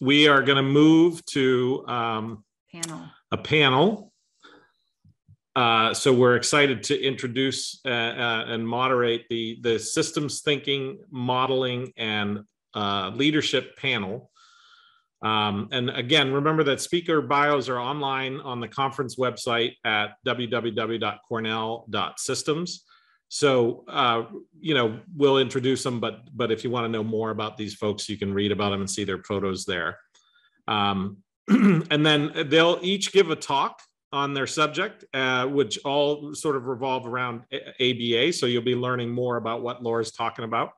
we are going to move to um, Panel. a panel. Uh, so we're excited to introduce uh, uh, and moderate the the systems thinking, modeling, and uh, leadership panel. Um, and again, remember that speaker bios are online on the conference website at www.cornell.systems. So, uh, you know, we'll introduce them, but but if you want to know more about these folks, you can read about them and see their photos there. Um, and then they'll each give a talk on their subject, uh, which all sort of revolve around A- ABA. So you'll be learning more about what Laura's talking about.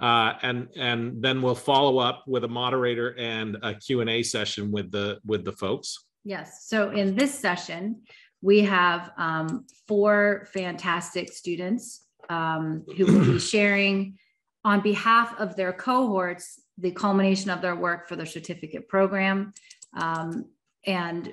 Uh, and and then we'll follow up with a moderator and a Q&A session with the with the folks. Yes. So in this session, we have um, four fantastic students um, who will be sharing on behalf of their cohorts the culmination of their work for the certificate program. Um, and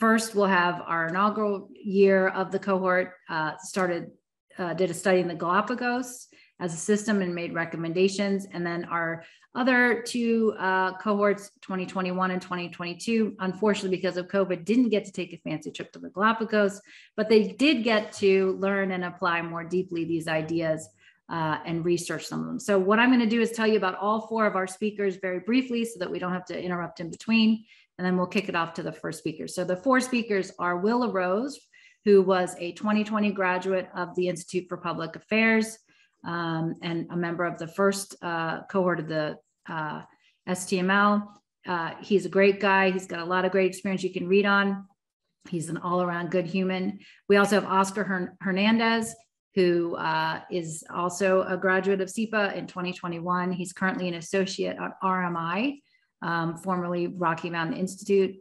first, we'll have our inaugural year of the cohort uh, started, uh, did a study in the Galapagos as a system and made recommendations. And then our other two uh, cohorts, 2021 and 2022, unfortunately, because of COVID, didn't get to take a fancy trip to the Galapagos, but they did get to learn and apply more deeply these ideas uh, and research some of them. So what I'm going to do is tell you about all four of our speakers very briefly so that we don't have to interrupt in between. And then we'll kick it off to the first speaker. So the four speakers are Will LaRose, who was a 2020 graduate of the Institute for Public Affairs um, and a member of the first uh, cohort of the uh, STML. Uh, he's a great guy. He's got a lot of great experience you can read on. He's an all around good human. We also have Oscar Hernandez who uh, is also a graduate of CIPA in 2021. He's currently an associate at RMI, um, formerly Rocky Mountain Institute.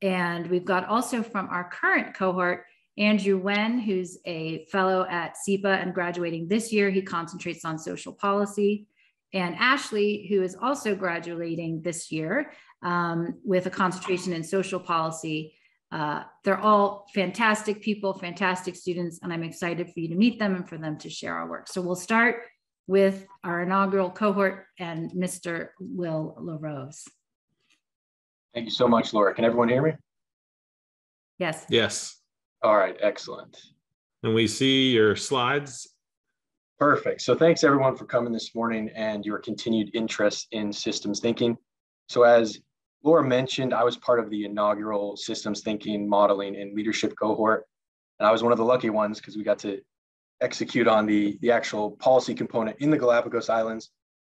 And we've got also from our current cohort, Andrew Wen, who's a fellow at CIPA and graduating this year. He concentrates on social policy. And Ashley, who is also graduating this year um, with a concentration in social policy. Uh, they're all fantastic people, fantastic students, and I'm excited for you to meet them and for them to share our work. So we'll start with our inaugural cohort and Mr. Will LaRose. Thank you so much, Laura. Can everyone hear me? Yes. Yes. All right, excellent. And we see your slides. Perfect. So thanks everyone for coming this morning and your continued interest in systems thinking. So as Laura mentioned I was part of the inaugural systems thinking, modeling, and leadership cohort. And I was one of the lucky ones because we got to execute on the, the actual policy component in the Galapagos Islands.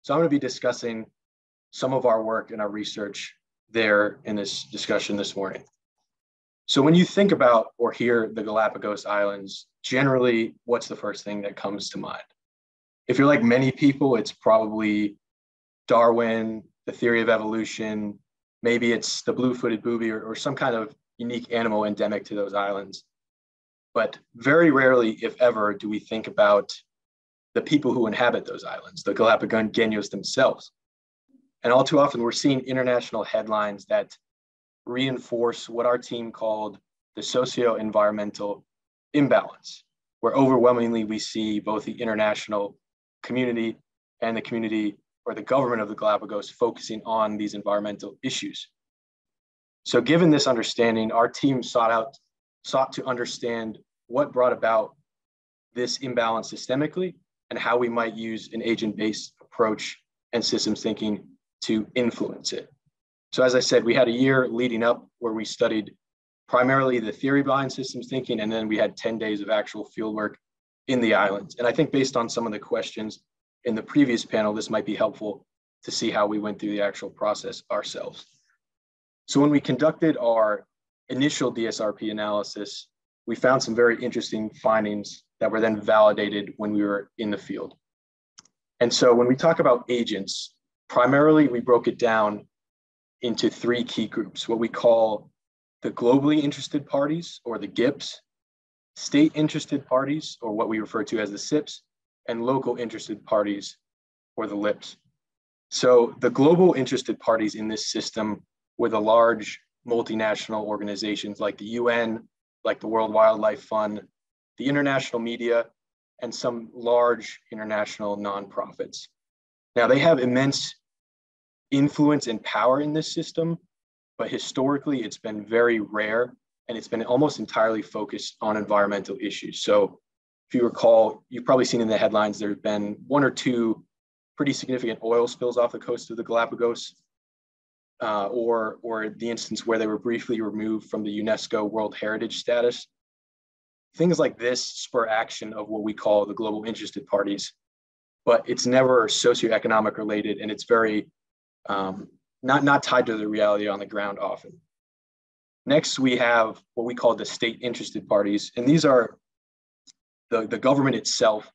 So I'm going to be discussing some of our work and our research there in this discussion this morning. So when you think about or hear the Galapagos Islands, generally, what's the first thing that comes to mind? If you're like many people, it's probably Darwin, the theory of evolution, maybe it's the blue-footed booby or, or some kind of unique animal endemic to those islands. But very rarely, if ever, do we think about the people who inhabit those islands, the Galapagueños themselves. And all too often, we're seeing international headlines that reinforce what our team called the socio-environmental imbalance, where overwhelmingly we see both the international community and the community or the government of the Galapagos focusing on these environmental issues. So given this understanding, our team sought out, sought to understand what brought about this imbalance systemically and how we might use an agent-based approach and systems thinking to influence it. So as I said, we had a year leading up where we studied primarily the theory behind systems thinking, and then we had 10 days of actual fieldwork in the islands. And I think based on some of the questions in the previous panel, this might be helpful to see how we went through the actual process ourselves. So when we conducted our initial DSRP analysis, we found some very interesting findings that were then validated when we were in the field. And so when we talk about agents, primarily we broke it down into three key groups, what we call the globally interested parties or the GIPs, state interested parties or what we refer to as the SIPs, and local interested parties or the LIPs. So the global interested parties in this system were the large multinational organizations like the UN, like the World Wildlife Fund, the international media, and some large international nonprofits. Now they have immense influence and power in this system, but historically it's been very rare and it's been almost entirely focused on environmental issues. So if you recall, you've probably seen in the headlines, there have been one or two pretty significant oil spills off the coast of the Galapagos, uh, or, or the instance where they were briefly removed from the UNESCO World Heritage status. Things like this spur action of what we call the global interested parties, but it's never socioeconomic related and it's very um, not, not tied to the reality on the ground often. Next, we have what we call the state interested parties, and these are the, the government itself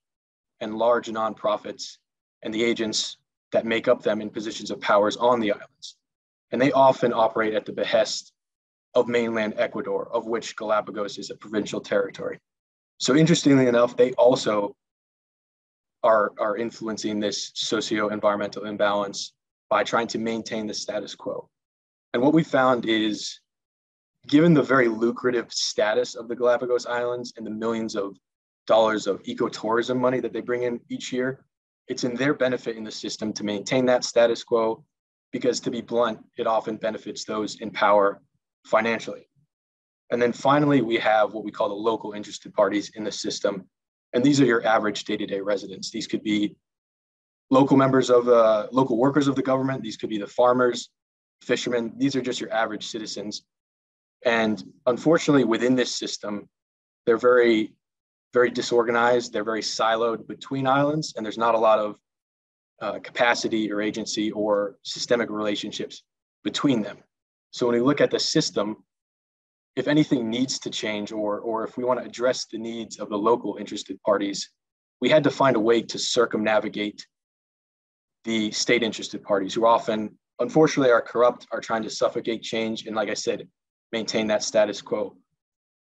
and large nonprofits and the agents that make up them in positions of powers on the islands. And they often operate at the behest of mainland Ecuador, of which Galapagos is a provincial territory. So interestingly enough, they also are, are influencing this socio-environmental imbalance by trying to maintain the status quo. And what we found is, given the very lucrative status of the Galapagos Islands and the millions of dollars of ecotourism money that they bring in each year, it's in their benefit in the system to maintain that status quo because to be blunt, it often benefits those in power financially. And then finally, we have what we call the local interested parties in the system. And these are your average day-to-day residents. These could be local members of uh, local workers of the government. These could be the farmers, fishermen. These are just your average citizens. And unfortunately, within this system, they're very very disorganized. They're very siloed between islands, and there's not a lot of uh, capacity or agency or systemic relationships between them. So when we look at the system, if anything needs to change, or or if we want to address the needs of the local interested parties, we had to find a way to circumnavigate the state interested parties, who often, unfortunately, are corrupt, are trying to suffocate change, and like I said, maintain that status quo.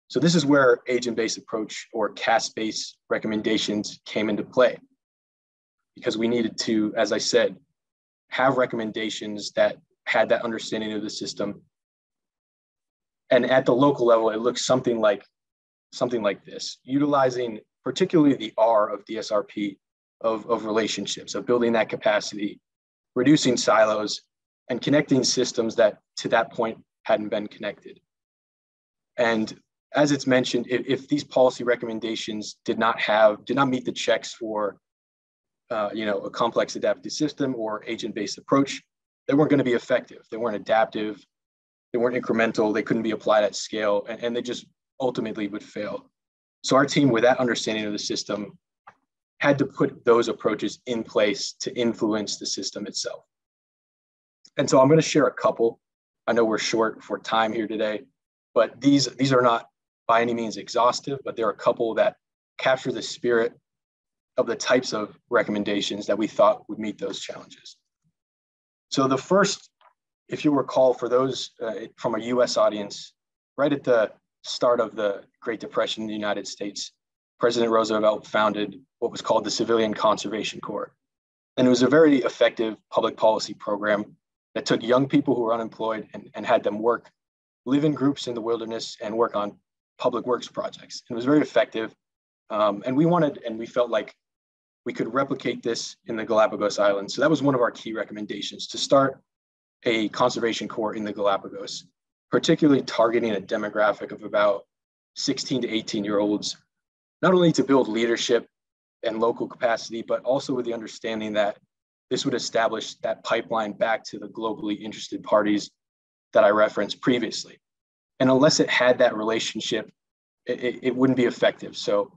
So this is where agent-based approach or CAS-based recommendations came into play because we needed to, as I said, have recommendations that had that understanding of the system. And at the local level, it looks something like something like this, utilizing particularly the R of DSRP of, of relationships, of building that capacity, reducing silos, and connecting systems that to that point hadn't been connected. And as it's mentioned, if, if, these policy recommendations did not have, did not meet the checks for, uh, you know, a complex adaptive system or agent-based approach, they weren't going to be effective. They weren't adaptive. They weren't incremental. They couldn't be applied at scale, and, and they just ultimately would fail. So our team, with that understanding of the system, had to put those approaches in place to influence the system itself. And so I'm going to share a couple. I know we're short for time here today, but these these are not by any means exhaustive, but there are a couple that capture the spirit of the types of recommendations that we thought would meet those challenges. So the first, if you recall, for those uh, from a US audience, right at the start of the Great Depression in the United States, President Roosevelt founded what was called the Civilian Conservation Corps. And it was a very effective public policy program that took young people who were unemployed and, and had them work, live in groups in the wilderness and work on public works projects. It was very effective. Um, and we wanted, and we felt like we could replicate this in the Galapagos Islands. So that was one of our key recommendations to start a conservation corps in the Galapagos, particularly targeting a demographic of about 16 to 18 year olds, not only to build leadership and local capacity, but also with the understanding that this would establish that pipeline back to the globally interested parties that I referenced previously. And unless it had that relationship, it, it wouldn't be effective. So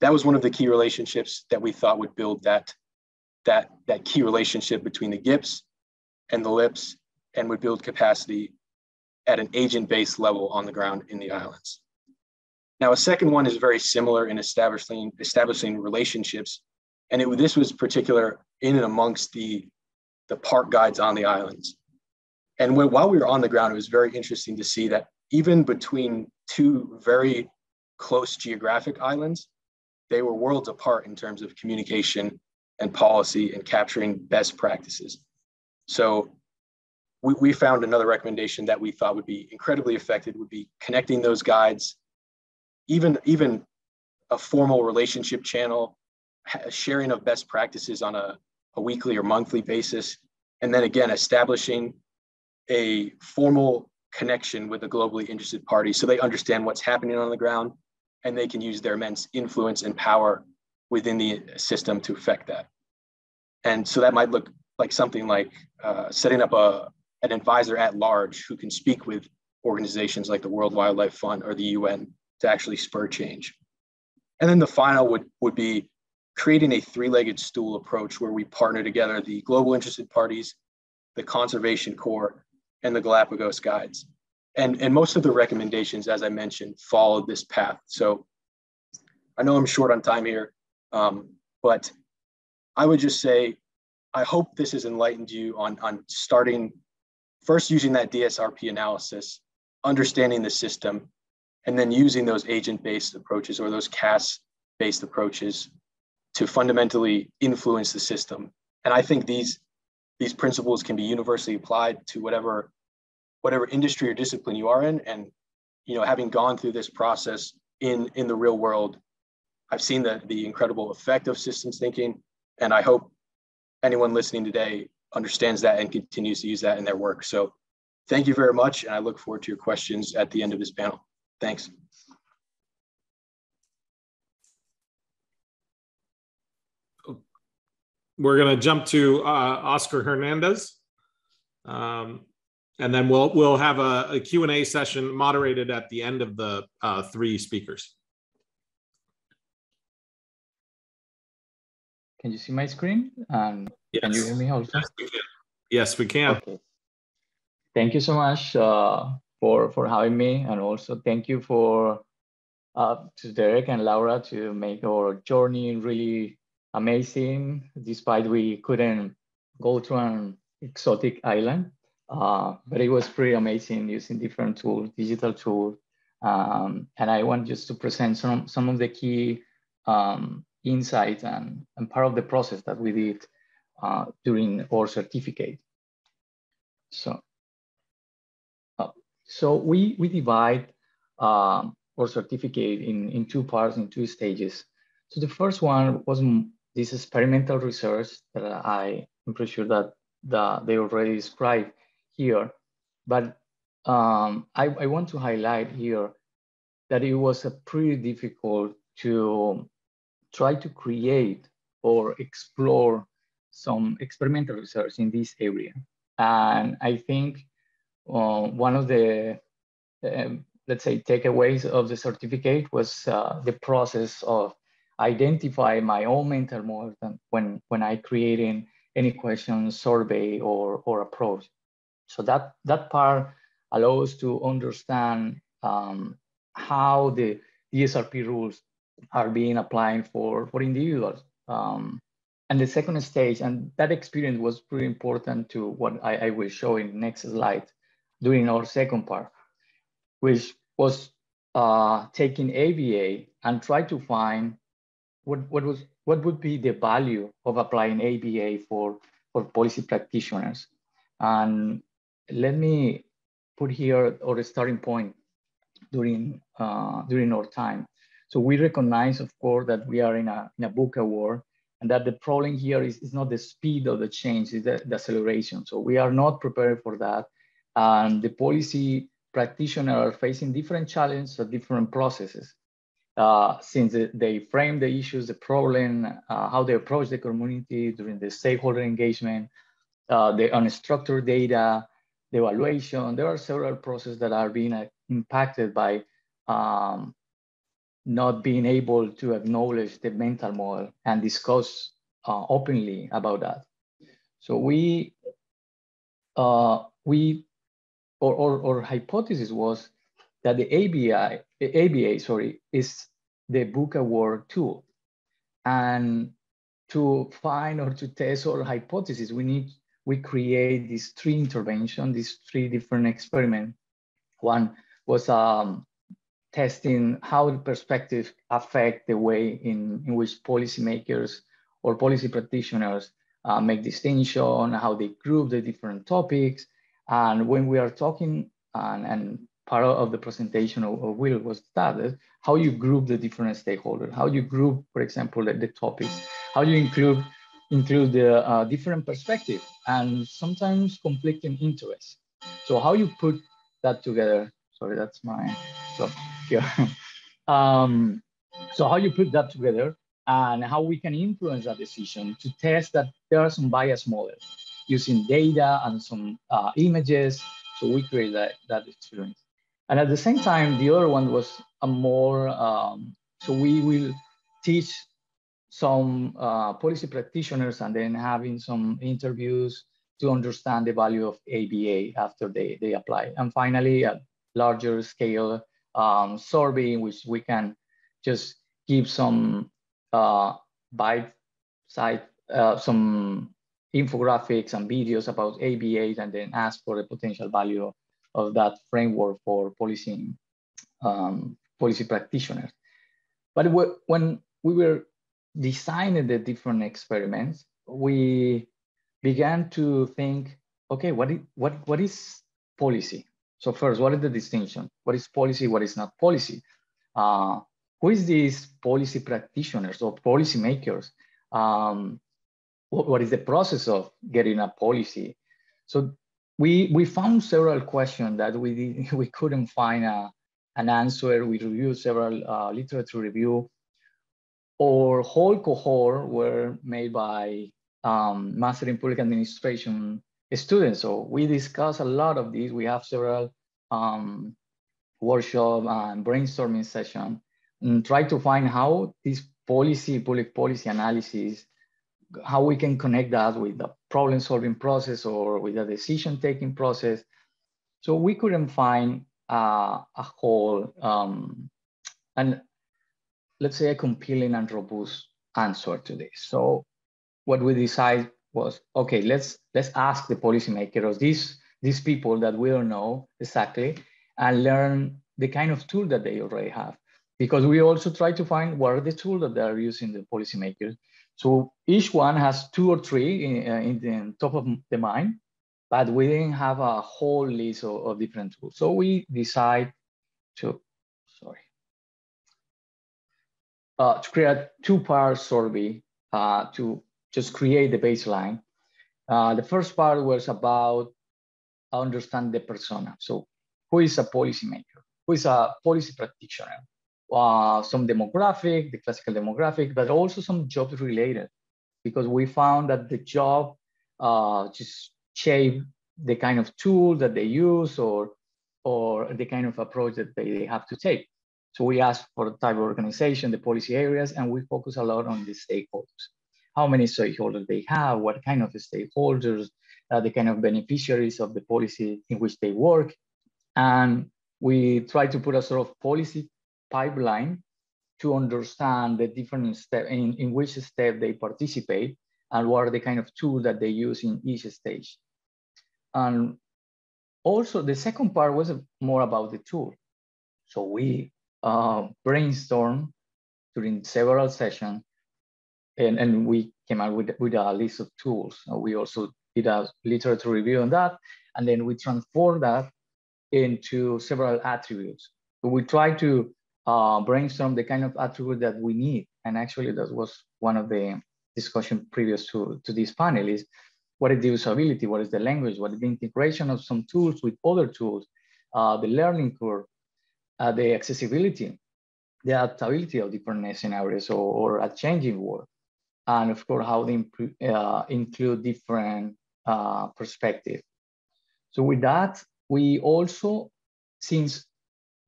that was one of the key relationships that we thought would build that, that, that key relationship between the GIPS and the LIPS and would build capacity at an agent-based level on the ground in the islands. Now, a second one is very similar in establishing, establishing relationships. And it, this was particular in and amongst the, the park guides on the islands. And when, while we were on the ground, it was very interesting to see that even between two very close geographic islands, they were worlds apart in terms of communication and policy and capturing best practices. So we, we found another recommendation that we thought would be incredibly effective would be connecting those guides, even, even a formal relationship channel, sharing of best practices on a, a weekly or monthly basis, And then again, establishing a formal connection with a globally interested party so they understand what's happening on the ground and they can use their immense influence and power within the system to affect that. And so that might look like something like uh, setting up a, an advisor at large who can speak with organizations like the World Wildlife Fund or the UN to actually spur change. And then the final would, would be creating a three-legged stool approach where we partner together the global interested parties, the conservation corps, and the Galapagos guides. And, and most of the recommendations, as I mentioned, followed this path. So I know I'm short on time here, um, but I would just say, I hope this has enlightened you on, on starting first using that DSRP analysis, understanding the system, and then using those agent-based approaches or those CAS-based approaches to fundamentally influence the system. And I think these these principles can be universally applied to whatever whatever industry or discipline you are in. And you know, having gone through this process in in the real world, I've seen the the incredible effect of systems thinking, and I hope anyone listening today understands that and continues to use that in their work. So thank you very much, and I look forward to your questions at the end of this panel. Thanks. we're going to jump to uh, Oscar Hernandez. Um, and then we'll we'll have a, a, Q&A session moderated at the end of the uh, three speakers. Can you see my screen? Um, yes. Can you hear me also? Yes, we can. Yes, we can. Okay. Thank you so much uh, for, for having me. And also thank you for uh, to Derek and Laura to make our journey really amazing, despite we couldn't go to an exotic island. Uh, but it was pretty amazing using different tools, digital tools. Um, and I want just to present some, some of the key um, insights and, and part of the process that we did uh, during our certificate. So, so we, we divide um, our certificate in, in two parts, in two stages. So the first one was this experimental research that I am pretty sure that the, they already described here. But um, I, I want to highlight here that it was a pretty difficult to try to create or explore some experimental research in this area. And I think uh, one of the, uh, let's say, takeaways of the certificate was uh, the process of identify my own mental model when, when I creating any question, survey, or, or approach. So that, that part allows to understand um, how the DSRP rules are being applied for, for individuals. Um, and the second stage, and that experience was pretty important to what I, I will show in next slide during our second part, which was uh, taking ABA and try to find what, what was what would be the value of applying ABA for, for policy practitioners? And let me put here our starting point during uh, during our time. So we recognize, of course, that we are in a in a VUCA world, and that the problem here is, is not the speed of the change, it's the, the acceleration. So we are not prepared for that, and the policy practitioner are facing different challenges or different processes uh, since they frame the issues, the problem, uh, how they approach the community during the stakeholder engagement, uh, the unstructured data, the evaluation. There are several processes that are being uh, impacted by um, not being able to acknowledge the mental model and discuss uh, openly about that. So we, uh, we, or, or, or hypothesis was that the ABI, ABA, sorry, is the VUCA world tool. And to find or to test our hypothesis, we need, we create these three interventions, these three different experiments. One was um, testing how the perspective affect the way in, in which policymakers or policy practitioners uh, make distinction, how they group the different topics. And when we are talking and, and part of the presentation of, of Will was that how you group the different stakeholders, how you group, for example, the, the topics, how you include include the uh, different perspective and sometimes conflicting interests. So how you put that together, sorry, that's my, so here. um, so how you put that together and how we can influence that decision to test that there are some bias models using data and some uh, images. So we create that, that experience. And at the same time, the other one was a more, um, so we will teach some uh, policy practitioners and then having some interviews to understand the value of ABA after they, they apply. And finally, a larger scale um, survey which we can just give some uh, bite side, uh, some infographics and videos about ABA and then ask for the potential value of that framework for policy, um, policy practitioners. But when we were designing the different experiments, we began to think, okay, what is, what, what is policy? So first, what is the distinction? What is policy? What is not policy? Uh, who is these policy practitioners or policy makers? Um, what, is the process of getting a policy? So we, we found several questions that we, we couldn't find a, an answer. We reviewed several uh, literature review or whole cohort were made by um, Master in Public Administration students. So we discuss a lot of these. We have several um, workshop and brainstorming session and try to find how this policy, public policy analysis, how we can connect that with the problem solving process or with the decision taking process. So we couldn't find uh, a whole, um, and let's say a compelling and robust answer to this. So what we decided was, okay, let's let's ask the policymakers, these these people that we don't know exactly, and learn the kind of tool that they already have. Because we also try to find what are the tools that they're using the policymakers. So each one has two or three in, uh, in the top of the mind, but we didn't have a whole list of, of different tools. So we decide to uh, to create two-part survey uh, to just create the baseline. Uh, the first part was about understand the persona. So who is a policymaker? Who is a policy practitioner? Uh, some demographic, the classical demographic, but also some jobs related, because we found that the job uh, just shape the kind of tool that they use or, or the kind of approach that they have to take. So we ask for the type of organization, the policy areas, and we focus a lot on the stakeholders. How many stakeholders they have, what kind of stakeholders, uh, the kind of beneficiaries of the policy in which they work. And we try to put a sort of policy pipeline to understand the different step in, in which step they participate and what are the kind of tools that they use in each stage. And also the second part was more about the tool. So we uh, brainstorm during several sessions, and, and we came out with, with a list of tools. We also did a literature review on that, and then we transform that into several attributes. We try to uh, brainstorm the kind of attribute that we need, and actually that was one of the discussion previous to, to this panel is what is the usability, what is the language, what is the integration of some tools with other tools, uh, the learning curve, uh, the accessibility, the adaptability of different scenarios or, or a changing world. And of course, how they uh, include different uh, perspectives. So with that, we also, since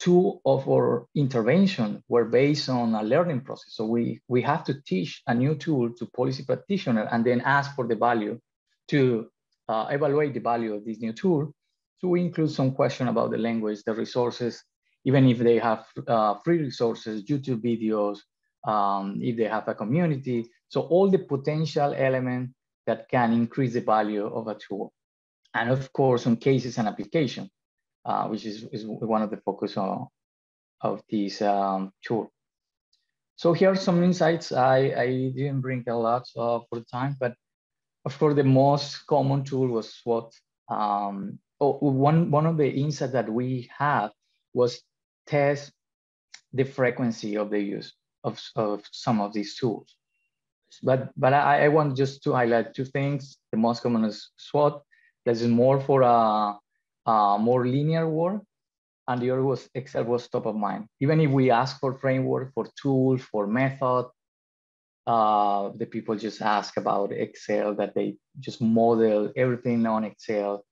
two of our intervention were based on a learning process. So we, we have to teach a new tool to policy practitioner and then ask for the value to uh, evaluate the value of this new tool. So we include some question about the language, the resources, even if they have uh, free resources, YouTube videos, um, if they have a community. So all the potential elements that can increase the value of a tool. And of course, on cases and application, uh, which is, is one of the focus of, of this um, tool. So here are some insights. I, I didn't bring a lot uh, for the time, but of course, the most common tool was what um, oh, one, one of the insights that we have was test the frequency of the use of, of some of these tools. but but I, I want just to highlight two things. The most common is SWOT. This is more for a, a more linear work, and the other was Excel was top of mind. Even if we ask for framework, for tools, for method, uh, the people just ask about Excel, that they just model everything on Excel,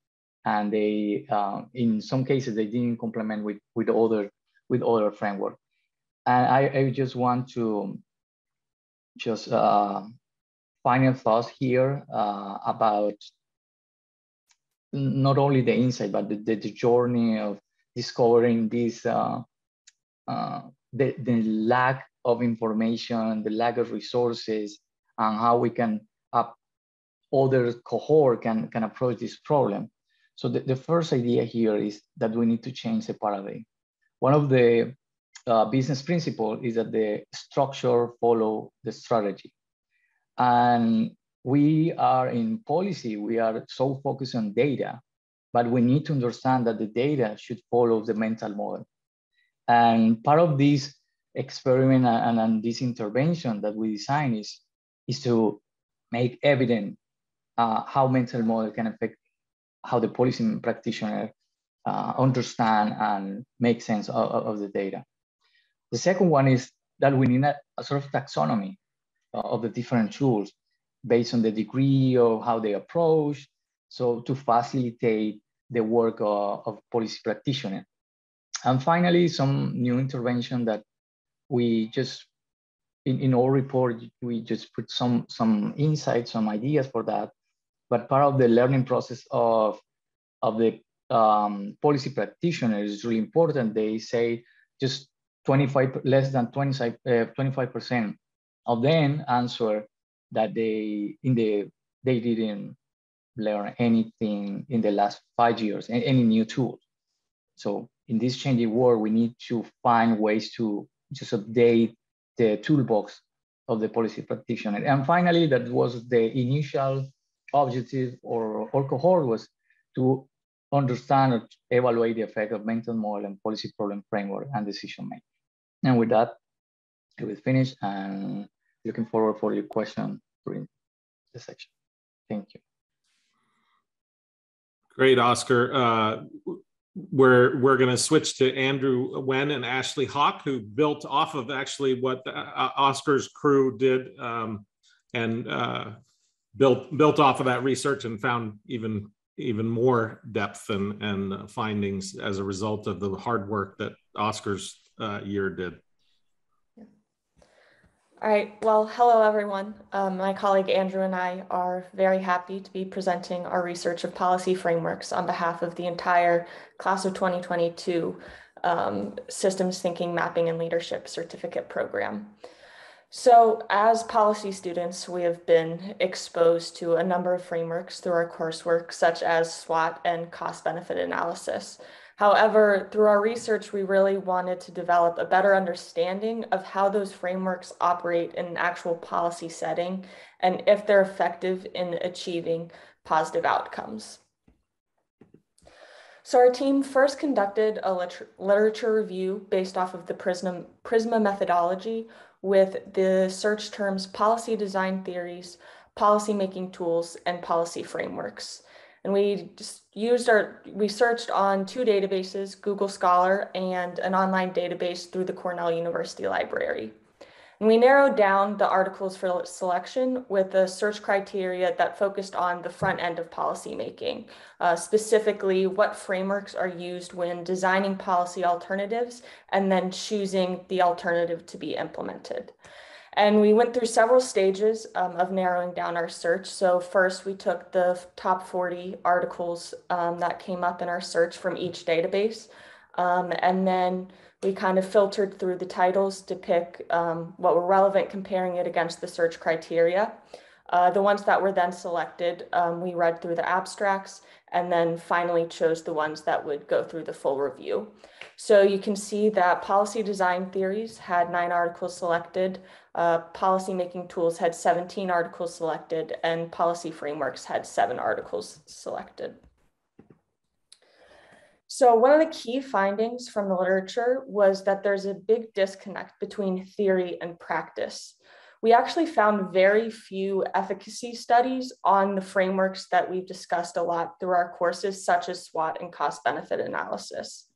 and they, uh, in some cases, they didn't complement with with other with other framework. And I, I just want to just uh, final thoughts here uh, about not only the insight, but the, the, the journey of discovering this, uh, uh, the, the lack of information, the lack of resources, and how we can, uh, other cohort can, can approach this problem. So the, the first idea here is that we need to change the paradigm. One of the uh, business principle is that the structure follow the strategy. And we are in policy, we are so focused on data, but we need to understand that the data should follow the mental model. And part of this experiment and, and this intervention that we design is, is to make evident uh, how mental model can affect how the policy practitioner uh, understand and make sense of, of, the data. The second one is that we need a, a sort of taxonomy of the different tools based on the degree of how they approach, so to facilitate the work of, of policy practitioner. And finally, some new intervention that we just, in, in our report, we just put some, some insights, some ideas for that. But part of the learning process of, of the um, policy practitioner is really important. They say just 25, less than 25, uh, 25% of them answer that they in the they didn't learn anything in the last five years, any new tools. So in this changing world, we need to find ways to just update the toolbox of the policy practitioner. And finally, that was the initial objective or, or cohort was to understand or evaluate the effect of mental model and policy problem framework and decision making. And with that, I will finish and looking forward for your question during the section. Thank you. Great, Oscar. Uh, we're we're going to switch to Andrew Wen and Ashley Hawk, who built off of actually what uh, Oscar's crew did, um, and uh, built built off of that research and found even even more depth and and findings as a result of the hard work that Oscar's uh, year did. All right, well, hello everyone. Um, my colleague Andrew and I are very happy to be presenting our research of policy frameworks on behalf of the entire class of 2022 um, Systems Thinking Mapping and Leadership Certificate Program. So as policy students, we have been exposed to a number of frameworks through our coursework, such as SWOT and cost benefit analysis. However, through our research, we really wanted to develop a better understanding of how those frameworks operate in an actual policy setting and if they're effective in achieving positive outcomes. So our team first conducted a liter literature review based off of the Prisma, Prisma methodology with the search terms policy design theories, policy making tools, and policy frameworks. And we just used our, we searched on two databases, Google Scholar and an online database through the Cornell University Library. And we narrowed down the articles for selection with the search criteria that focused on the front end of policymaking, uh, specifically what frameworks are used when designing policy alternatives and then choosing the alternative to be implemented. And we went through several stages um, of narrowing down our search. So first we took the top 40 articles um, that came up in our search from each database. Um, and then we kind of filtered through the titles to pick um, what were relevant, comparing it against the search criteria. Uh, the ones that were then selected, um, we read through the abstracts and then finally chose the ones that would go through the full review. So you can see that policy design theories had nine articles selected, uh, policy making tools had 17 articles selected, and policy frameworks had seven articles selected. So one of the key findings from the literature was that there's a big disconnect between theory and practice. we actually found very few efficacy studies on the frameworks that we've discussed a lot through our courses, such as SWOT and cost benefit analysis.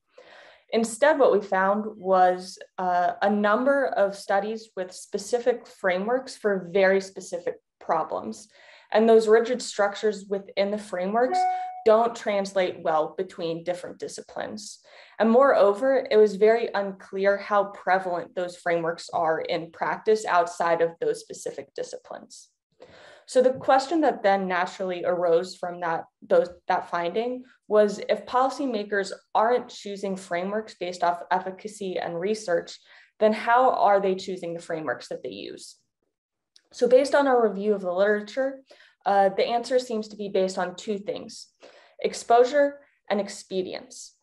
Instead, what we found was uh, a number of studies with specific frameworks for very specific problems. And those rigid structures within the frameworks don't translate well between different disciplines. And moreover, it was very unclear how prevalent those frameworks are in practice outside of those specific disciplines. So the question that then naturally arose from that, those, that finding was if policymakers aren't choosing frameworks based off efficacy and research, then how are they choosing the frameworks that they use? So based on our review of the literature, uh, the answer seems to be based on two things, exposure and expedience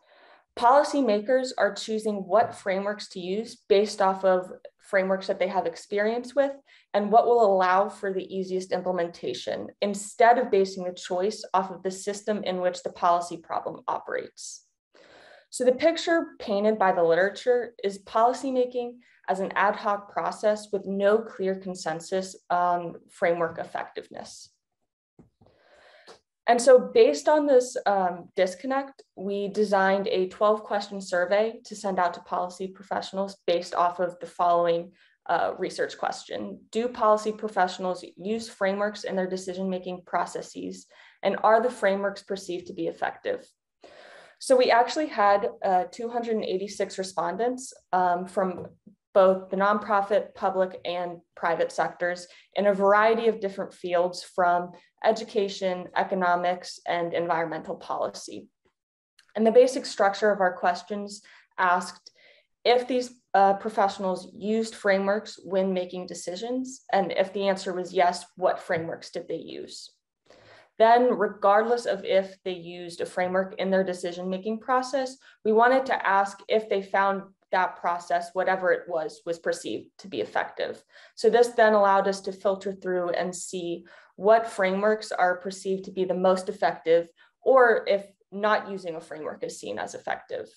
policymakers are choosing what frameworks to use based off of frameworks that they have experience with and what will allow for the easiest implementation instead of basing the choice off of the system in which the policy problem operates. So the picture painted by the literature is policymaking as an ad hoc process with no clear consensus on framework effectiveness. And so based on this um, disconnect, we designed a 12 question survey to send out to policy professionals based off of the following uh, research question. Do policy professionals use frameworks in their decision-making processes? And are the frameworks perceived to be effective? So we actually had uh, 286 respondents um, from both the nonprofit, public, and private sectors in a variety of different fields from education, economics, and environmental policy. And the basic structure of our questions asked if these uh, professionals used frameworks when making decisions, and if the answer was yes, what frameworks did they use? Then, regardless of if they used a framework in their decision making process, we wanted to ask if they found that process, whatever it was, was perceived to be effective. So this then allowed us to filter through and see what frameworks are perceived to be the most effective, or if not using a framework is seen as effective.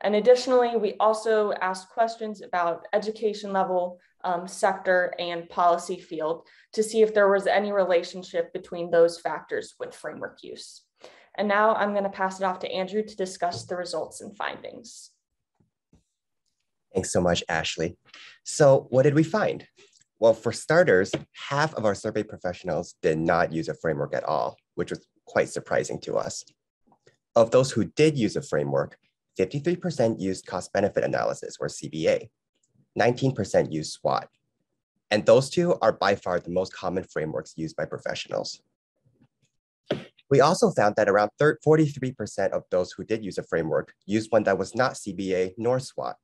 And additionally, we also asked questions about education level, um, sector, and policy field to see if there was any relationship between those factors with framework use. And now I'm going to pass it off to Andrew to discuss the results and findings. Thanks so much, Ashley. So what did we find? Well, for starters, half of our survey professionals did not use a framework at all, which was quite surprising to us. Of those who did use a framework, 53% used cost benefit analysis or CBA, 19% used SWOT. And those two are by far the most common frameworks used by professionals. We also found that around 43% of those who did use a framework used one that was not CBA nor SWOT,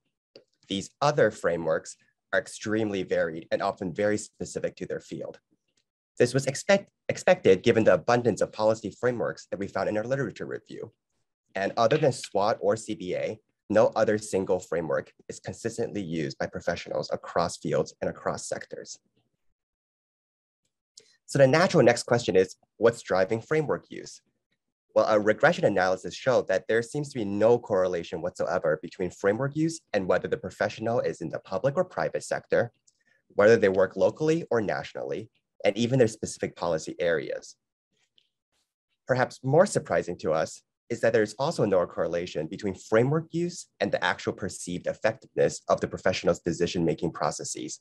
these other frameworks are extremely varied and often very specific to their field. This was expect, expected given the abundance of policy frameworks that we found in our literature review. And other than SWOT or CBA, no other single framework is consistently used by professionals across fields and across sectors. So the natural next question is, what's driving framework use? Well, a regression analysis showed that there seems to be no correlation whatsoever between framework use and whether the professional is in the public or private sector, whether they work locally or nationally, and even their specific policy areas. Perhaps more surprising to us is that there's also no correlation between framework use and the actual perceived effectiveness of the professional's decision-making processes.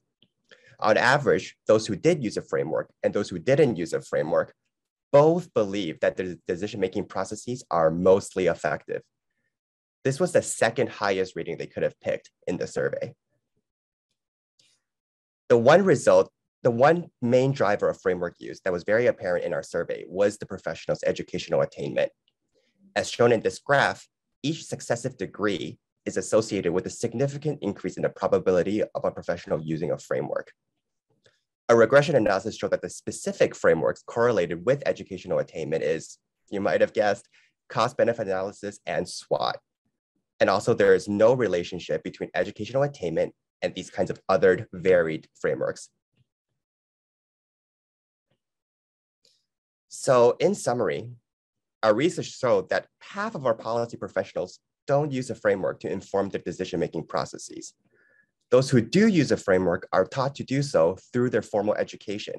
On average, those who did use a framework and those who didn't use a framework both believe that the decision-making processes are mostly effective. This was the second highest rating they could have picked in the survey. The one result, the one main driver of framework use that was very apparent in our survey was the professional's educational attainment. As shown in this graph, each successive degree is associated with a significant increase in the probability of a professional using a framework. A regression analysis showed that the specific frameworks correlated with educational attainment is, you might have guessed, cost benefit analysis and SWOT. And also there is no relationship between educational attainment and these kinds of other varied frameworks. So in summary, our research showed that half of our policy professionals don't use a framework to inform their decision-making processes. Those who do use a framework are taught to do so through their formal education.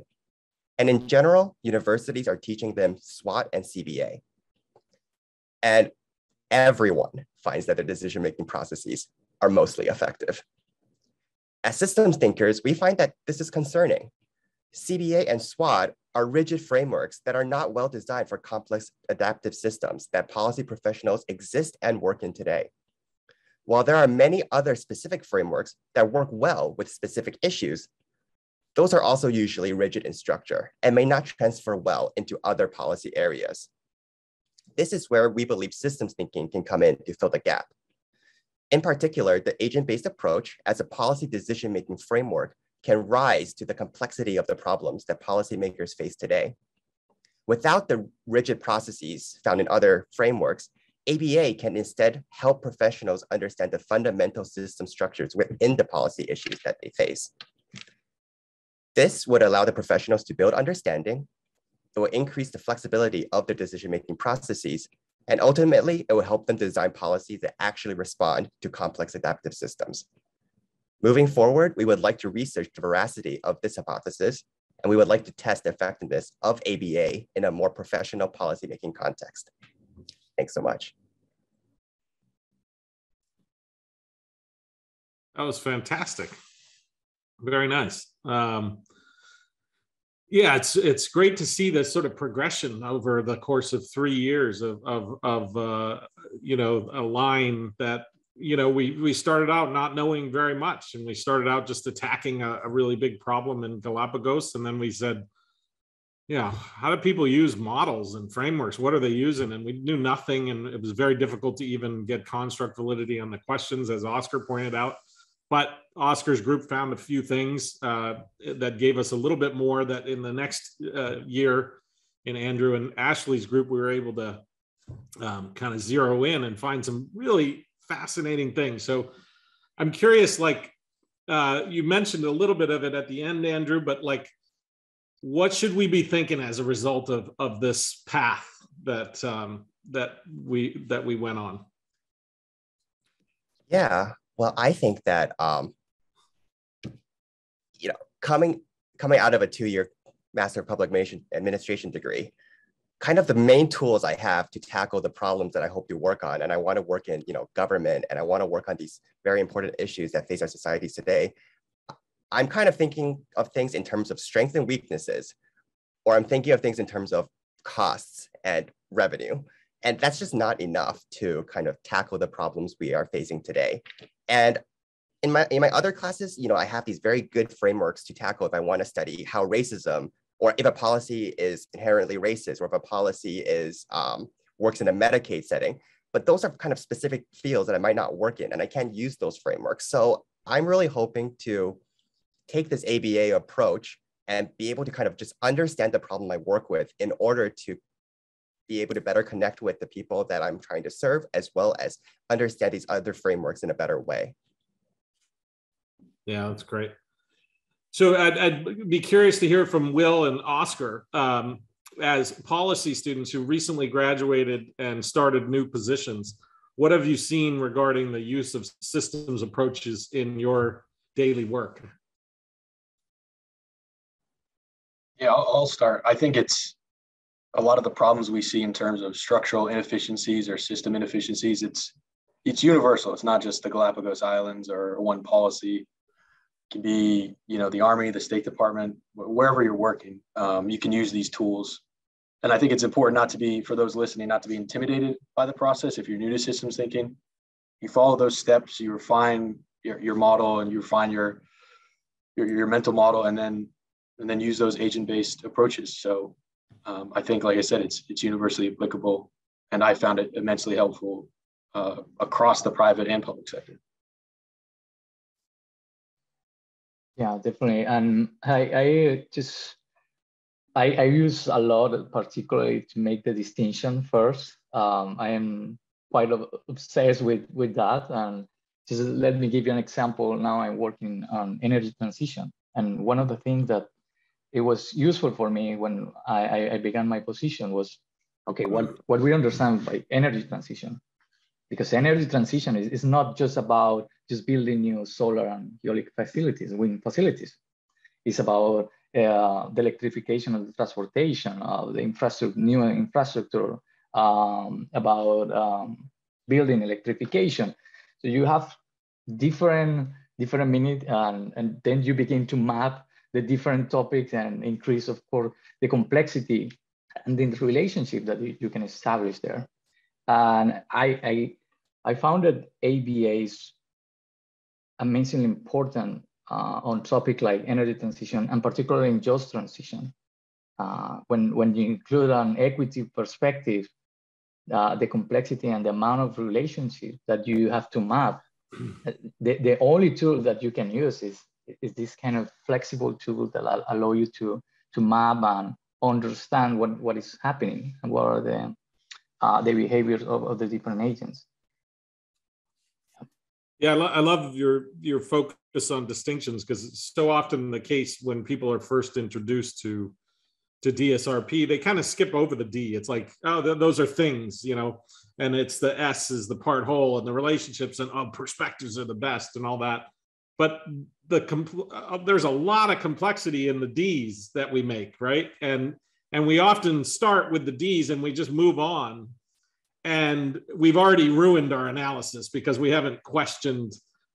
And in general, universities are teaching them SWOT and CBA. And everyone finds that their decision-making processes are mostly effective. As systems thinkers, we find that this is concerning. CBA and SWOT are rigid frameworks that are not well designed for complex adaptive systems that policy professionals exist and work in today. While there are many other specific frameworks that work well with specific issues, those are also usually rigid in structure and may not transfer well into other policy areas. This is where we believe systems thinking can come in to fill the gap. In particular, the agent-based approach as a policy decision-making framework can rise to the complexity of the problems that policymakers face today. Without the rigid processes found in other frameworks, ABA can instead help professionals understand the fundamental system structures within the policy issues that they face. This would allow the professionals to build understanding, it will increase the flexibility of their decision-making processes, and ultimately, it will help them design policies that actually respond to complex adaptive systems. Moving forward, we would like to research the veracity of this hypothesis, and we would like to test the effectiveness of ABA in a more professional policymaking context. Thanks so much. That was fantastic. Very nice. Um, yeah, it's it's great to see this sort of progression over the course of three years of of, of uh, you know a line that you know we we started out not knowing very much, and we started out just attacking a, a really big problem in Galapagos, and then we said, yeah, how do people use models and frameworks? What are they using? And we knew nothing, and it was very difficult to even get construct validity on the questions, as Oscar pointed out. But Oscar's group found a few things uh, that gave us a little bit more that in the next uh, year in Andrew and Ashley's group, we were able to um, kind of zero in and find some really fascinating things. So I'm curious, like uh, you mentioned a little bit of it at the end, Andrew, but like, what should we be thinking as a result of, of this path that um, that we that we went on? Yeah, well, I think that um, you know, coming coming out of a two-year Master of Public Administration degree, kind of the main tools I have to tackle the problems that I hope to work on, and I want to work in you know government, and I want to work on these very important issues that face our societies today. I'm kind of thinking of things in terms of strengths and weaknesses, or I'm thinking of things in terms of costs and revenue. And that's just not enough to kind of tackle the problems we are facing today. And in my in my other classes, you know, I have these very good frameworks to tackle if I want to study how racism or if a policy is inherently racist or if a policy is um, works in a Medicaid setting. But those are kind of specific fields that I might not work in, and I can't use those frameworks. So I'm really hoping to take this ABA approach and be able to kind of just understand the problem I work with in order to be able to better connect with the people that I'm trying to serve, as well as understand these other frameworks in a better way. Yeah, that's great. So I'd, I'd be curious to hear from Will and Oscar um, as policy students who recently graduated and started new positions. What have you seen regarding the use of systems approaches in your daily work? Yeah, I'll, I'll start. I think it's a lot of the problems we see in terms of structural inefficiencies or system inefficiencies, it's it's universal. It's not just the Galapagos Islands or one policy. It can be, you know, the Army, the State Department, wherever you're working. Um, you can use these tools. And I think it's important not to be, for those listening, not to be intimidated by the process. If you're new to systems thinking, you follow those steps, you refine your, your model and you refine your, your, your mental model and then, and then use those agent-based approaches. So um, I think, like I said, it's it's universally applicable, and I found it immensely helpful uh, across the private and public sector. Yeah, definitely, and I, I just I, I use a lot, particularly to make the distinction first. Um, I am quite obsessed with with that, and just let me give you an example. Now I'm working on energy transition, and one of the things that it was useful for me when I, I began my position was, okay, what, what we understand by energy transition. because energy transition is, is not just about just building new solar and eolic facilities, wind facilities. It's about uh, the electrification of the transportation, of the infrastructure, new infrastructure, um, about um, building electrification. So you have different different minutes, and, and then you begin to map the different topics and increase, of course, the complexity and the relationship that you, can establish there. And I, I, I found that ABA is amazingly important uh, on topic like energy transition and particularly in just transition. Uh, when, when you include an equity perspective, uh, the complexity and the amount of relationship that you have to map, the, the only tool that you can use is, is this kind of flexible tool that allow you to, to map and understand what, what is happening and what are the, uh, the behaviors of, of the different agents. Yeah, I, lo- I love your your focus on distinctions because it's so often the case when people are first introduced to to DSRP, they kind of skip over the D. It's like, oh, th- those are things, you know, and it's the S is the part whole and the relationships and oh, perspectives are the best and all that. But the compl- uh, there's a lot of complexity in the D's that we make, right? And and we often start with the D's and we just move on. And we've already ruined our analysis because we haven't questioned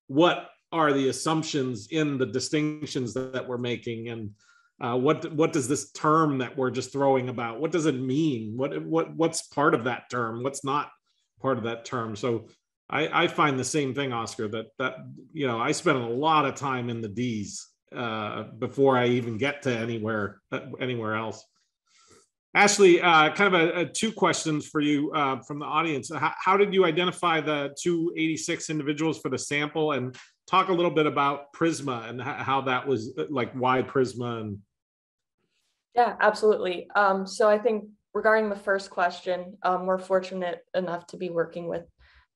what are the assumptions in the distinctions that we're making and uh, what what does this term that we're just throwing about what does it mean? What what what's part of that term? What's not part of that term? So i i find the same thing oscar that that you know i spend a lot of time in the d's uh, before i even get to anywhere uh, anywhere else Ashley, uh, kind of a, a, two questions for you uh, from the audience. How, how, did you identify the 286 individuals for the sample and talk a little bit about Prisma and how that was like why Prisma and yeah, absolutely. Um, so I think regarding the first question, um, we're fortunate enough to be working with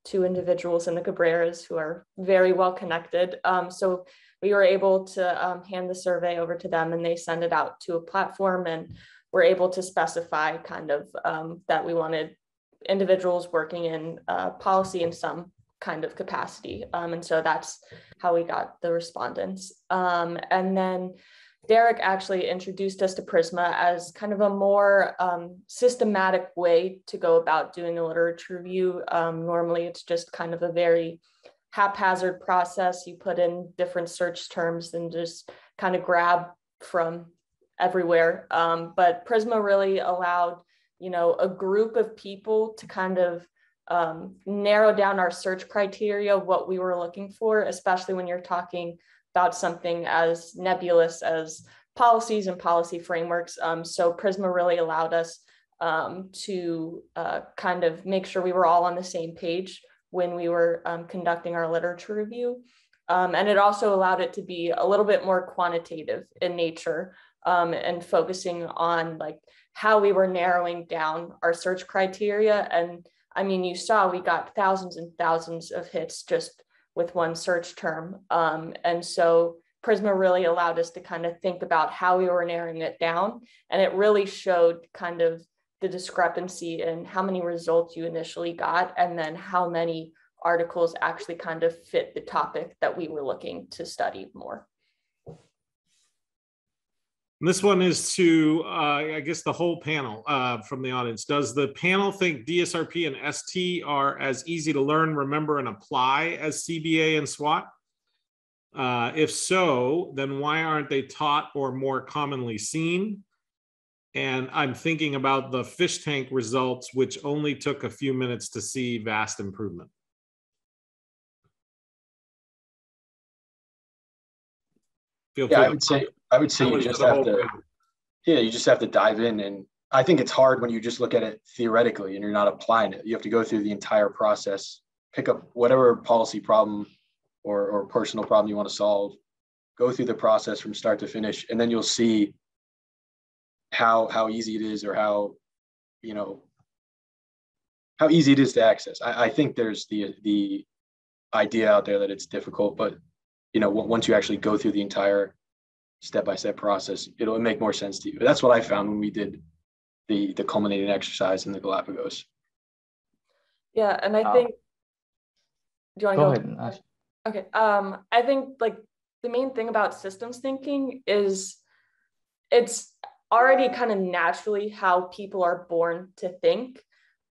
two individuals in the Cabreras who are very well connected. Um, so we were able to um, hand the survey over to them and they send it out to a platform and we're able to specify kind of um, that we wanted individuals working in uh, policy in some kind of capacity. Um, and so that's how we got the respondents. Um, and then Derek actually introduced us to Prisma as kind of a more um, systematic way to go about doing a literature review. Um, normally, it's just kind of a very haphazard process. You put in different search terms and just kind of grab from everywhere. Um, but Prisma really allowed, you know, a group of people to kind of um, narrow down our search criteria, what we were looking for, especially when you're talking about something as nebulous as policies and policy frameworks. Um, so Prisma really allowed us um, to uh, kind of make sure we were all on the same page when we were um, conducting our literature review. Um, and it also allowed it to be a little bit more quantitative in nature um, and focusing on like how we were narrowing down our search criteria. And I mean, you saw we got thousands and thousands of hits just with one search term. Um, and so Prisma really allowed us to kind of think about how we were narrowing it down. And it really showed kind of the discrepancy in how many results you initially got and then how many articles actually kind of fit the topic that we were looking to study more. And this one is to, uh, I guess, the whole panel uh, from the audience. Does the panel think DSRP and ST are as easy to learn, remember, and apply as CBA and SWOT? Uh, if so, then why aren't they taught or more commonly seen? And I'm thinking about the fish tank results, which only took a few minutes to see vast improvement. Feel yeah, I would say I would say you just have to, yeah, you just have to dive in. And I think it's hard when you just look at it theoretically and you're not applying it. You have to go through the entire process, pick up whatever policy problem or, or personal problem you want to solve, go through the process from start to finish, and then you'll see how how easy it is or how you know how easy it is to access. I, I think there's the the idea out there that it's difficult, but you know once you actually go through the entire step-by-step process, it'll make more sense to you. That's what I found when we did the the culminating exercise in the Galapagos. Yeah, and I think Do you want to Go go? ahead. Ash. Okay. Um, I think like the main thing about systems thinking is it's already kind of naturally how people are born to think.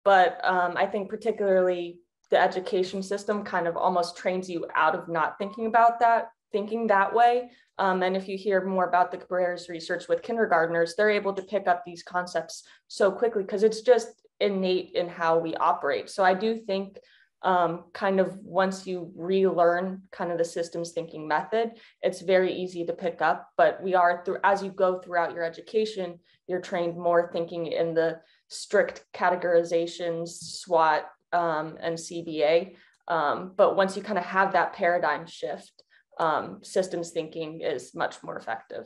But um, I think particularly the education system kind of almost trains you out of not thinking about that, thinking that way. Um, and if you hear more about the Cabrera's research with kindergartners, they're able to pick up these concepts so quickly because it's just innate in how we operate. So I do think um, kind of once you relearn kind of the systems thinking method, it's very easy to pick up. But we are through as you go throughout your education, you're trained more thinking in the strict categorizations, SWOT um, and CBA. Um, but once you kind of have that paradigm shift, um, systems thinking is much more effective.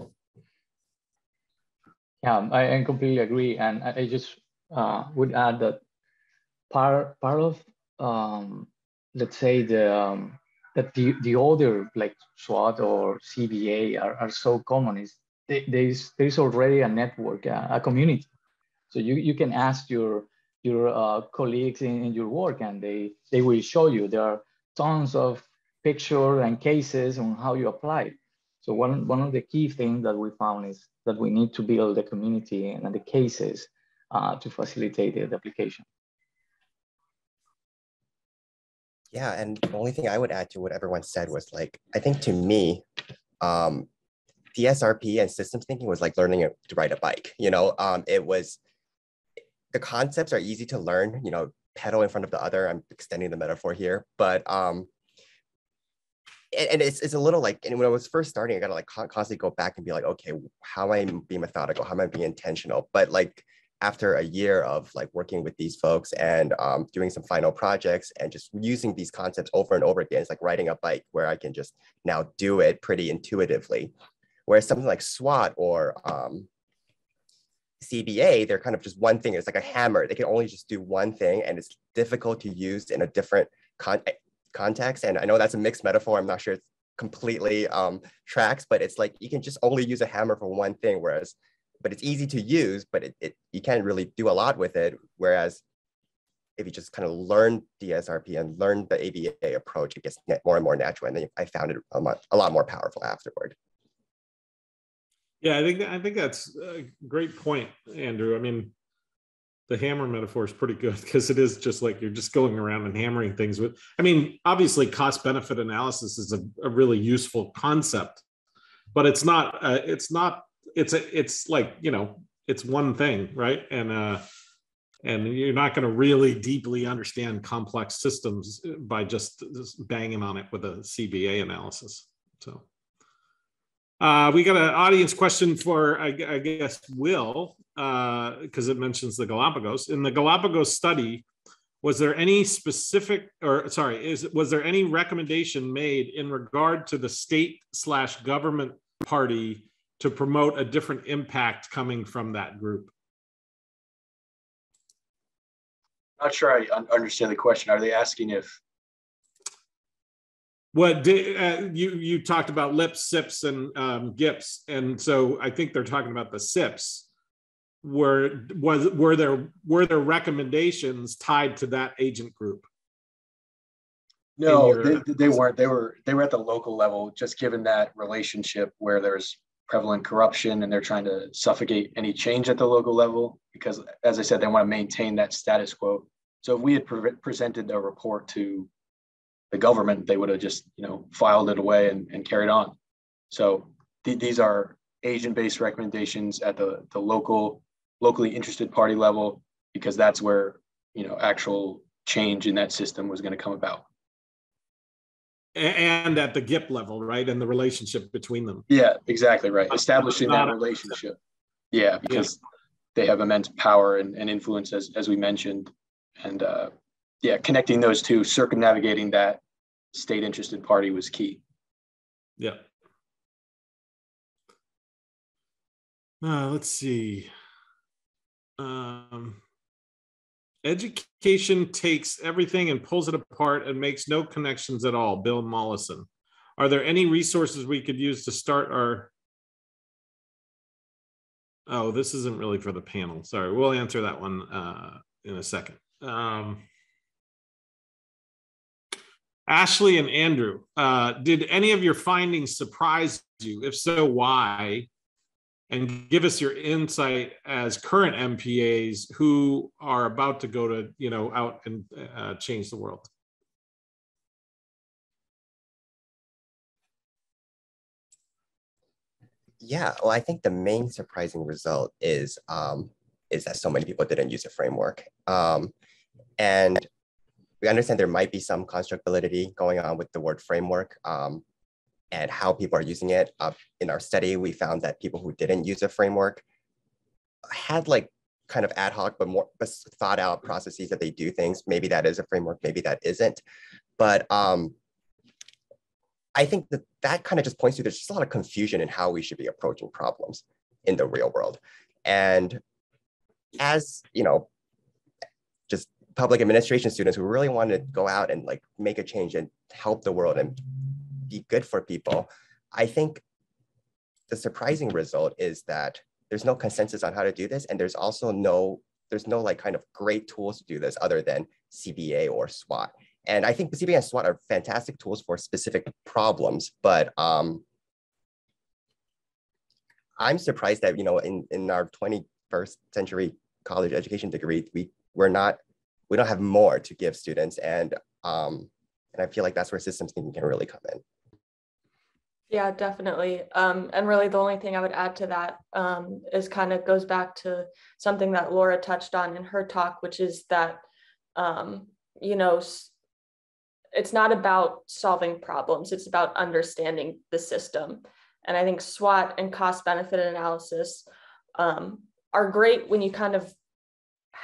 Yeah, I, completely agree, and I, just uh, would add that part part of um, let's say the um, that the the other like SWOT or CBA are, are so common is there's there's already a network, a, a community, so you you can ask your your uh, colleagues in, in your work, and they they will show you there are tons of picture and cases on how you apply. So one, one of the key things that we found is that we need to build the community and the cases uh, to facilitate the application. Yeah, and the only thing I would add to what everyone said was like, I think to me, um, DSRP and systems thinking was like learning to ride a bike. You know, um, it was the concepts are easy to learn. You know, pedal in front of the other. I'm extending the metaphor here, but um, and it's, it's a little like and when I was first starting, I gotta like constantly go back and be like, okay, how am I being methodical? How am I being intentional? But like after a year of like working with these folks and um, doing some final projects and just using these concepts over and over again, it's like riding a bike where I can just now do it pretty intuitively. Whereas something like SWOT or um, CBA, they're kind of just one thing. It's like a hammer. They can only just do one thing and it's difficult to use in a different con context. And I know that's a mixed metaphor. I'm not sure it's completely um, tracks, but it's like you can just only use a hammer for one thing. Whereas, but it's easy to use, but it, it you can't really do a lot with it. Whereas if you just kind of learn DSRP and learn the ABA approach, it gets more and more natural. And then I found it a, a lot more powerful afterward. Yeah, I think I think that's a great point, Andrew. I mean, the hammer metaphor is pretty good because it is just like you're just going around and hammering things with. I mean, obviously, cost benefit analysis is a, a really useful concept, but it's not. Uh, it's not. It's a. It's like you know, it's one thing, right? And uh, and you're not going to really deeply understand complex systems by just, just banging on it with a CBA analysis. So. Uh, we got an audience question for, I, I guess, Will, because uh, it mentions the Galapagos. In the Galapagos study, was there any specific, or sorry, is was there any recommendation made in regard to the state slash government party to promote a different impact coming from that group? Not sure I understand the question. Are they asking if what did, uh, you you talked about LIPs, SIPs, and um, GIPs, and so I think they're talking about the SIPs. Were was were there were there recommendations tied to that agent group? No, your, they, they weren't. They were they were at the local level, just given that relationship where there's prevalent corruption and they're trying to suffocate any change at the local level because, as I said, they want to maintain that status quo. So if we had pre- presented a report to the government, they would have just, you know, filed it away and, and carried on. So th- these are agent-based recommendations at the, the local, locally interested party level, because that's where, you know, actual change in that system was going to come about. And at the GIP level, right? And the relationship between them. Yeah, exactly right. Establishing that relationship. Yeah, because they have immense power and, and influence, as, as we mentioned. And uh, yeah, connecting those two, circumnavigating that state interested party was key. Yeah. Uh, let's see. Um, education takes everything and pulls it apart and makes no connections at all. Bill Mollison. Are there any resources we could use to start our? Oh, this isn't really for the panel. Sorry, we'll answer that one uh, in a second. Um, Ashley and Andrew, uh, did any of your findings surprise you? If so, why? And give us your insight as current MPAs who are about to go to, you know, out and uh, change the world. Yeah, well, I think the main surprising result is um, is that so many people didn't use a framework. Um, and we understand there might be some construct validity going on with the word framework um, and how people are using it. Uh, in our study, we found that people who didn't use a framework had like kind of ad hoc, but more but thought out processes that they do things. Maybe that is a framework, maybe that isn't. But um, I think that that kind of just points to there's just a lot of confusion in how we should be approaching problems in the real world. And as you know, public administration students who really want to go out and like make a change and help the world and be good for people, I think the surprising result is that there's no consensus on how to do this, and there's also no there's no like kind of great tools to do this other than CBA or SWOT. And I think CBA and SWOT are fantastic tools for specific problems, but um, I'm surprised that you know in in our 21st century college education degree, we we're not we don't have more to give students, and um, and I feel like that's where systems thinking can really come in. Yeah, definitely. Um, and really, the only thing I would add to that um, is kind of goes back to something that Laura touched on in her talk, which is that um, you know it's not about solving problems; it's about understanding the system. And I think SWOT and cost benefit analysis um, are great when you kind of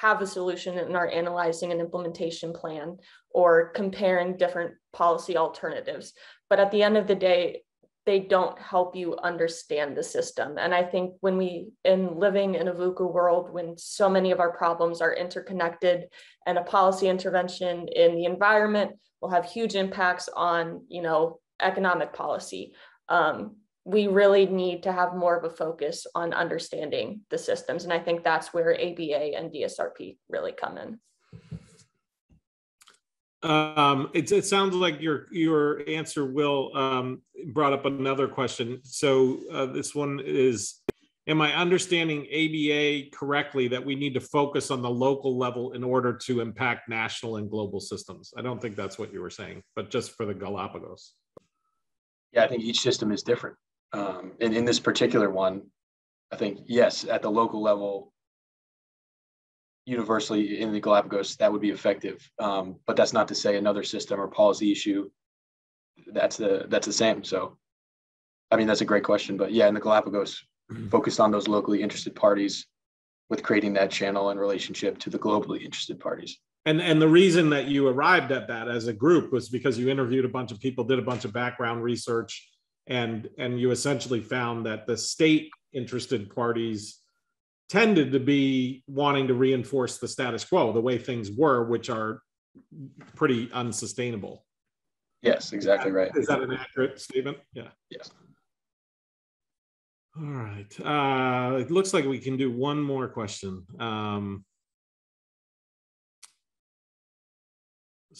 have a solution and are analyzing an implementation plan or comparing different policy alternatives. But at the end of the day, they don't help you understand the system. And I think when we, in living in a VUCA world, when so many of our problems are interconnected and a policy intervention in the environment will have huge impacts on, you know, economic policy. Um, we really need to have more of a focus on understanding the systems. And I think that's where ABA and DSRP really come in. Um, it, it sounds like your your answer will um, brought up another question. So uh, this one is, am I understanding ABA correctly that we need to focus on the local level in order to impact national and global systems? I don't think that's what you were saying, but just for the Galapagos. Yeah, I think each system is different. Um, and in this particular one, I think, yes, at the local level, universally in the Galapagos, that would be effective. Um, but that's not to say another system or policy issue that's the that's the same. So, I mean, that's a great question. But yeah, in the Galapagos, mm-hmm. focused on those locally interested parties with creating that channel and relationship to the globally interested parties. And and the reason that you arrived at that as a group was because you interviewed a bunch of people, did a bunch of background research, and and you essentially found that the state interested parties tended to be wanting to reinforce the status quo the way things were which are pretty unsustainable. Yes exactly right. Is that an accurate statement? Yeah. Yes. All right. Uh it looks like we can do one more question. Um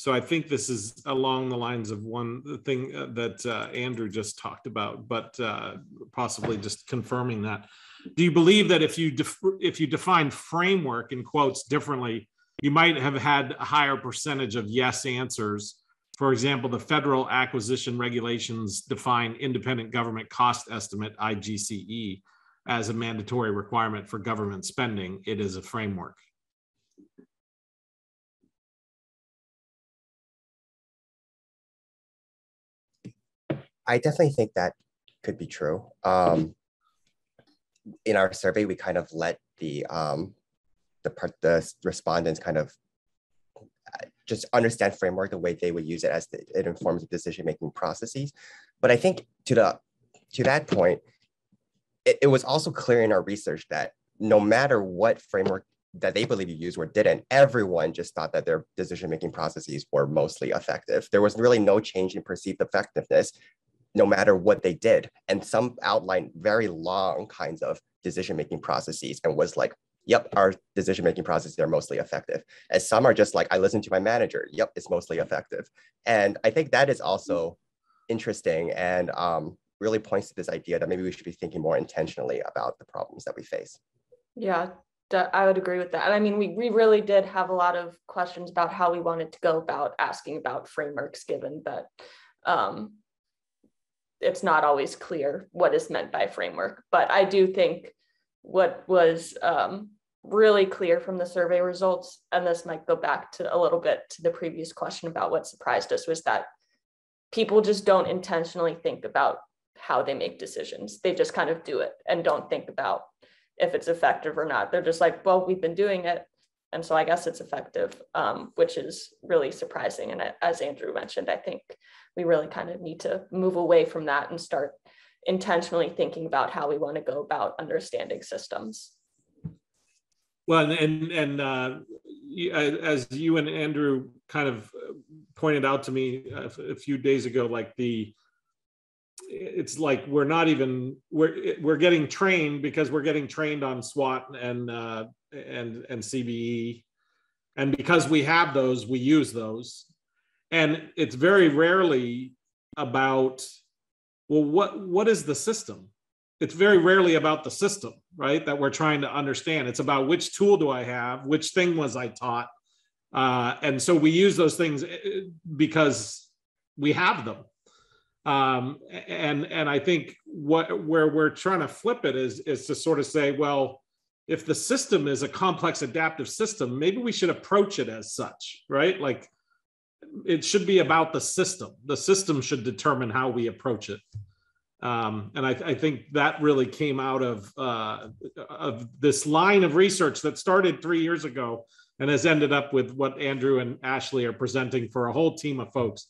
so I think this is along the lines of one thing uh, that uh, Andrew just talked about, but uh, possibly just confirming that. Do you believe that if you if you define framework in quotes differently, you might have had a higher percentage of yes answers? For example, the federal acquisition regulations define independent government cost estimate (IGCE) as a mandatory requirement for government spending. It is a framework. I definitely think that could be true. Um, in our survey, we kind of let the um, the part the respondents kind of uh, just understand framework the way they would use it as the, it informs the decision making processes. But I think to the to that point, it, it was also clear in our research that no matter what framework that they believe you used or didn't, everyone just thought that their decision making processes were mostly effective. There was really no change in perceived effectiveness no matter what they did. And some outlined very long kinds of decision making processes and was like yep, our decision making processes are mostly effective. And some are just like, I listen to my manager. Yep, it's mostly effective. And I think that is also interesting and um, really points to this idea that maybe we should be thinking more intentionally about the problems that we face. Yeah, I would agree with that. And I mean, we, we really did have a lot of questions about how we wanted to go about asking about frameworks, given that um, it's not always clear what is meant by framework. But I do think what was um, really clear from the survey results, and this might go back to a little bit to the previous question about what surprised us, was that people just don't intentionally think about how they make decisions. They just kind of do it and don't think about if it's effective or not. They're just like, well, we've been doing it. And so I guess it's effective, um, which is really surprising. And as Andrew mentioned, I think we really kind of need to move away from that and start intentionally thinking about how we want to go about understanding systems. Well, and and uh, as you and Andrew kind of pointed out to me a, few days ago, like the it's like we're not even we're we're getting trained because we're getting trained on SWOT and uh, and and CBE, and because we have those, we use those, and it's very rarely about well, what what is the system? It's very rarely about the system, right? That we're trying to understand. It's about which tool do I have, which thing was I taught, uh, and so we use those things eh, eh, because we have them um, and and I think what where we're trying to flip it is is to sort of say, well, if the system is a complex adaptive system, maybe we should approach it as such, right? Like it should be about the system. The system should determine how we approach it. Um, and I, I, think that really came out of uh, of this line of research that started three years ago and has ended up with what Andrew and Ashley are presenting for a whole team of folks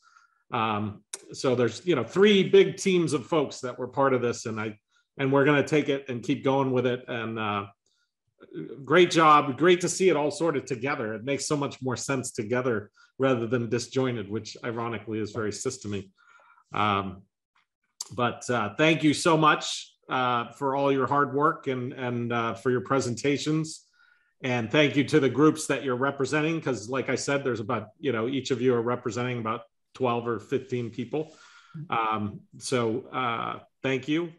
um, so there's you know three big teams of folks that were part of this, and I and we're going to take it and keep going with it. And uh, great job, great to see it all sorted together. It makes so much more sense together rather than disjointed, which ironically is very systemy. Um, but uh, thank you so much uh, for all your hard work and and uh, for your presentations. And thank you to the groups that you're representing, because like I said, there's about, you know, each of you are representing about 12 or 15 people. Um, so uh, thank you.